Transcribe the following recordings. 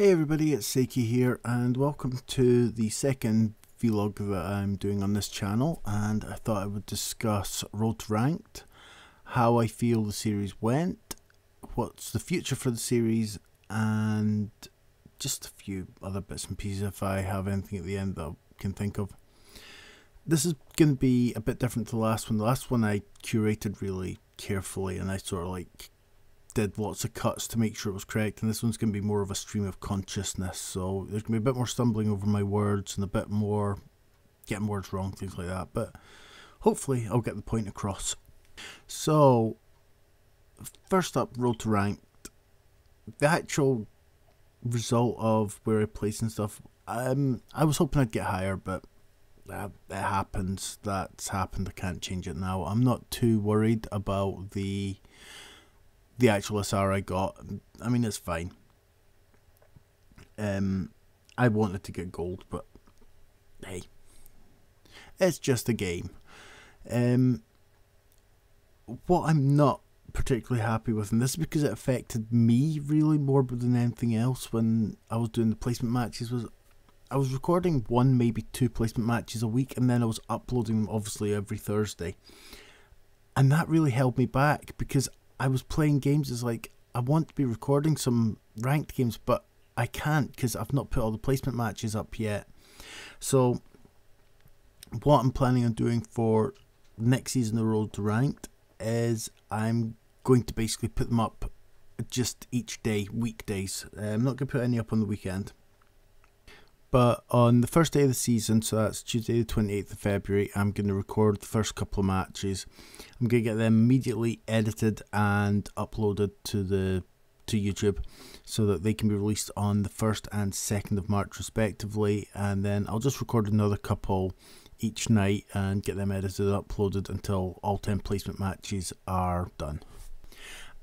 Hey everybody, it's Sakey here and welcome to the second vlog that I'm doing on this channel and I thought I would discuss Road to Ranked, how I feel the series went, what's the future for the series and just a few other bits and pieces if I have anything at the end that I can think of. This is going to be a bit different to the last one. The last one I curated really carefully and I sort of like did lots of cuts to make sure it was correct, and this one's going to be more of a stream of consciousness. So there's going to be a bit more stumbling over my words and a bit more getting words wrong, things like that. But hopefully, I'll get the point across. So, first up, Road to Ranked. The actual result of where I placed and stuff, um, I was hoping I'd get higher, but uh, it happens. That's happened. I can't change it now. I'm not too worried about the the actual SR I got, I mean, it's fine. Um, I wanted to get gold, but hey, it's just a game. Um, what I'm not particularly happy with, and this is because it affected me really more than anything else when I was doing the placement matches, was I was recording one, maybe two placement matches a week, and then I was uploading them obviously every Thursday. And that really held me back because I was playing games as like I want to be recording some ranked games, but I can't because I've not put all the placement matches up yet. So what I'm planning on doing for next season of Road to Ranked is I'm going to basically put them up just each day, weekdays. Uh, I'm not going to put any up on the weekend. But on the first day of the season, so that's Tuesday the 28th of February, I'm going to record the first couple of matches. I'm going to get them immediately edited and uploaded to the to YouTube so that they can be released on the 1st and 2nd of March respectively and then I'll just record another couple each night and get them edited and uploaded until all 10 placement matches are done.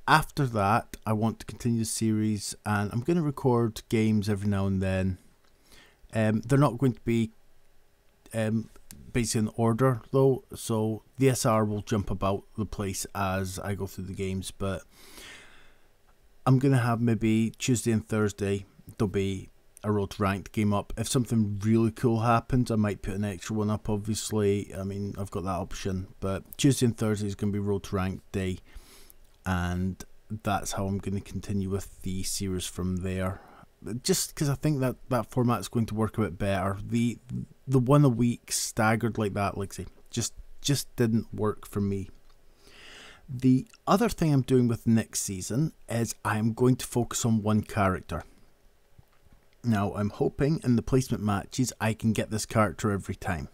After that, I want to continue the series and I'm going to record games every now and then um, they're not going to be um, based in order though, so the SR will jump about the place as I go through the games. But I'm gonna have maybe Tuesday and Thursday. There'll be a road ranked game up. If something really cool happens, I might put an extra one up. Obviously, I mean I've got that option. But Tuesday and Thursday is gonna be road ranked day, and that's how I'm going to continue with the series from there just because I think that that format is going to work a bit better. The the one a week staggered like that, like say, just just didn't work for me. The other thing I'm doing with next season is I'm going to focus on one character. Now I'm hoping in the placement matches I can get this character every time.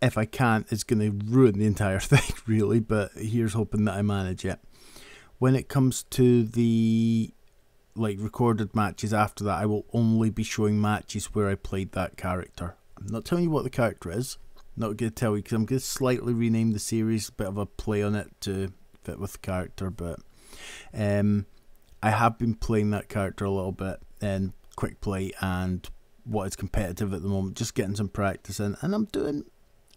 If I can't, it's going to ruin the entire thing, really. But here's hoping that I manage it. When it comes to the like recorded matches after that, I will only be showing matches where I played that character. I'm not telling you what the character is. I'm not going to tell you because I'm going to slightly rename the series, a bit of a play on it to fit with the character. But um, I have been playing that character a little bit in quick play and what is competitive at the moment, just getting some practice in, and I'm doing.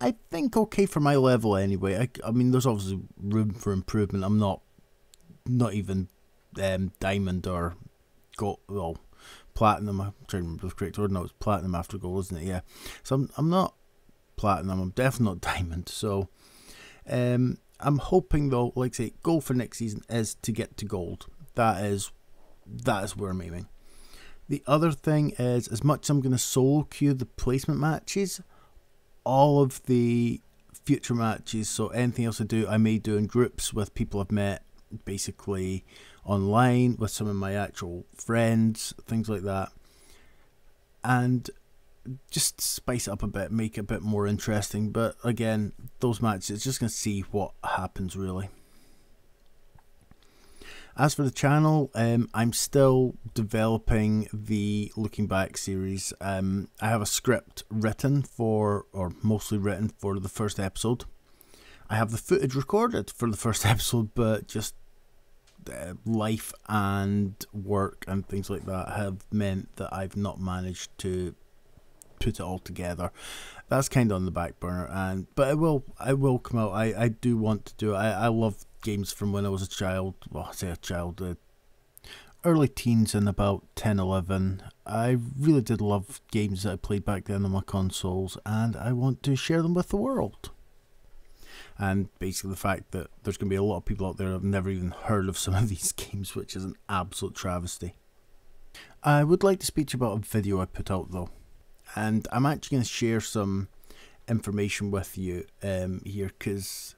I think okay for my level anyway. I, I mean, there's obviously room for improvement. I'm not, not even um, diamond or gold, well, platinum. I'm trying to correct word. No, it's platinum after gold, isn't it? Yeah. So I'm, I'm not platinum. I'm definitely not diamond. So um, I'm hoping though, like I say, goal for next season is to get to gold. That is that is where I'm aiming. The other thing is, as much as I'm going to solo queue the placement matches, all of the future matches, so anything else I do, I may do in groups with people I've met basically online with some of my actual friends, things like that. And just spice it up a bit, make it a bit more interesting. But again, those matches, it's just going to see what happens really. As for the channel, um, I'm still developing the Looking Back series. Um, I have a script written for, or mostly written for the first episode. I have the footage recorded for the first episode, but just life and work and things like that have meant that I've not managed to put it all together. That's kind of on the back burner, and but it will I will come out. I, I do want to do it. I, I love games from when I was a child. Well, I say a child, uh, early teens and about 10, 11. I really did love games that I played back then on my consoles, and I want to share them with the world. And basically, the fact that there's going to be a lot of people out there that have never even heard of some of these games, which is an absolute travesty. I would like to speak to you about a video I put out though, and I'm actually going to share some information with you um, here because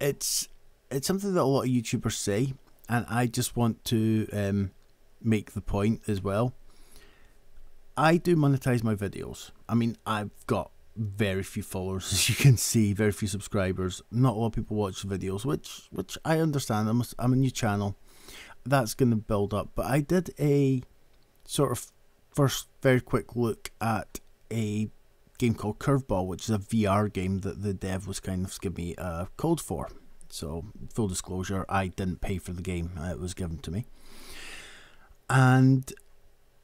it's it's something that a lot of YouTubers say, and I just want to um, make the point as well. I do monetize my videos. I mean, I've got very few followers, as you can see, very few subscribers. Not a lot of people watch the videos, which which I understand. I'm a, I'm a new channel. That's going to build up. But I did a sort of first very quick look at a game called Curveball, which is a VR game that the dev was kind of giving me a code for. So, full disclosure, I didn't pay for the game, it was given to me. And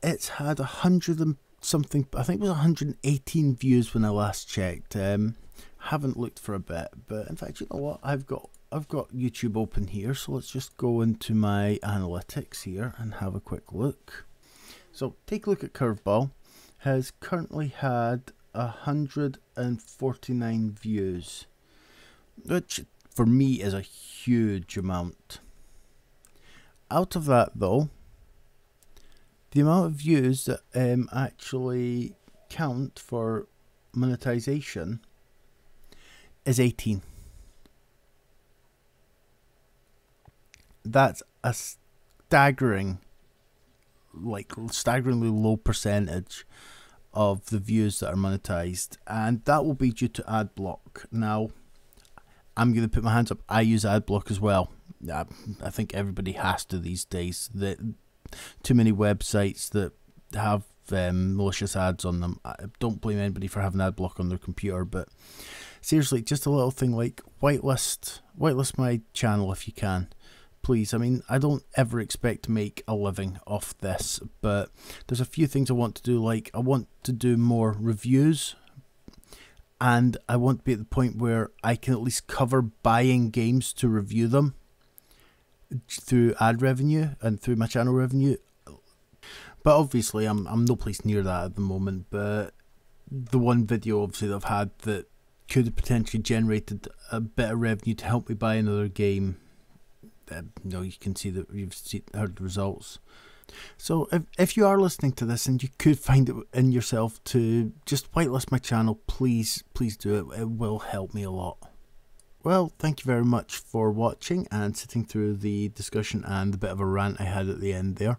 it's had a hundred and something, I think it was 118 views when I last checked. Um, haven't looked for a bit, but in fact, you know what? I've got I've got YouTube open here, so let's just go into my analytics here and have a quick look. So take a look at Curveball. Has currently had 149 views, which for me is a huge amount. Out of that, though, the amount of views that um, actually count for monetization is 18. That's a staggering, like staggeringly low percentage of the views that are monetized, and that will be due to AdBlock. Now, I'm going to put my hands up. I use AdBlock as well. I, I think everybody has to these days. That too many websites that have um, malicious ads on them. I don't blame anybody for having ad block on their computer, but seriously, just a little thing like whitelist, whitelist my channel if you can please. I mean, I don't ever expect to make a living off this, but there's a few things I want to do. Like, I want to do more reviews, and I want to be at the point where I can at least cover buying games to review them through ad revenue and through my channel revenue. But obviously, I'm I'm no place near that at the moment. But the one video obviously that I've had that could have potentially generated a bit of revenue to help me buy another game uh, you know you can see that you've see, heard the results. So if if you are listening to this and you could find it in yourself to just whitelist my channel, please please do it. It will help me a lot. Well, thank you very much for watching and sitting through the discussion and the bit of a rant I had at the end there.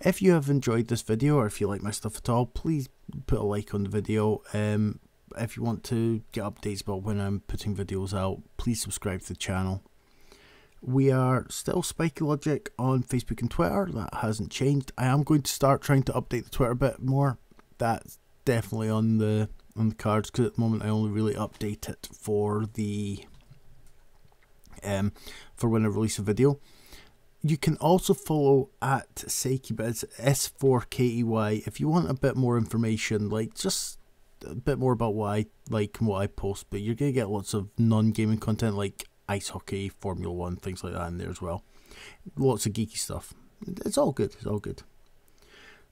If you have enjoyed this video or if you like my stuff at all, please put a like on the video. Um, if you want to get updates about when I'm putting videos out, please subscribe to the channel. We are still Spikey Logic on Facebook and Twitter. That hasn't changed. I am going to start trying to update the Twitter a bit more. That's definitely on the on the cards because at the moment I only really update it for the um for when I release a video. You can also follow at Sakey, but it's S4KEY if you want a bit more information, like just a bit more about what I like and what I post. But you're gonna get lots of non-gaming content like ice hockey, Formula One, things like that in there as well. Lots of geeky stuff. It's all good. It's all good.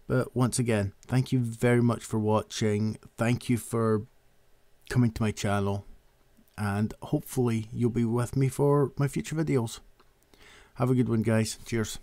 But once again, thank you very much for watching. Thank you for coming to my channel. And hopefully you'll be with me for my future videos. Have a good one, guys. Cheers.